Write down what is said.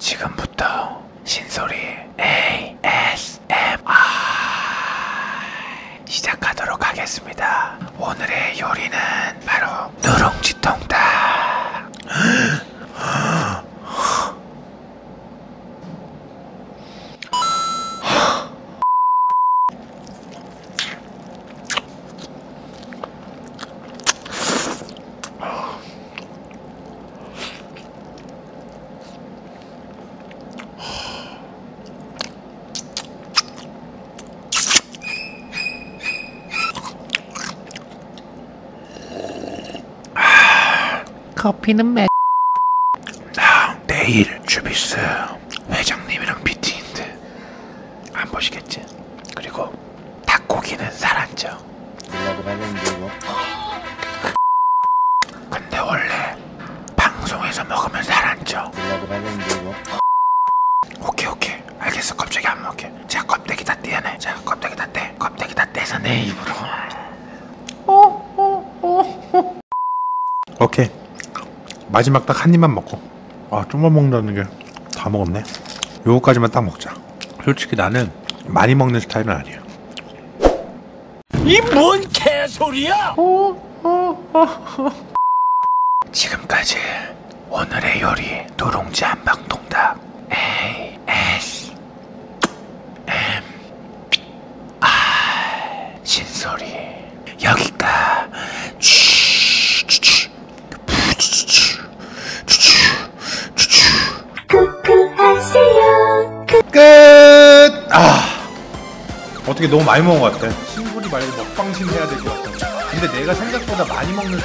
지금부터 신소리 ASMR 시작하도록 하겠습니다. 오늘의 요리는 바로 누룽지 통닭. 커피는 맥나 내일 주비스 회장님이랑 미팅인데 안 보시겠지? 그리고 닭고기는 살안쪄. 연락을 하는데 이거 근데 원래 방송에서 먹으면 살안쪄. 연락을 하는데 이거 오케이 오케이. 알겠어. 껍데기 안 먹게. 자 껍데기 다 떼어내. 자 껍데기 다 떼. 껍데기 다 떼서 내 입으로. 오케이 마지막 딱 한 입만 먹고. 아 좀만 먹는다는 게 다 먹었네. 요거까지만 딱 먹자. 솔직히 나는 많이 먹는 스타일은 아니야. 지금까지 오늘의 요리 누룽지 한방통닭 A S M R 신소리. 여기까 끝! 아. 어떻게 너무 많이 먹은 것 같아. 신부리 말고 먹방신 해야 될 것 같아. 근데 내가 생각보다 많이 먹는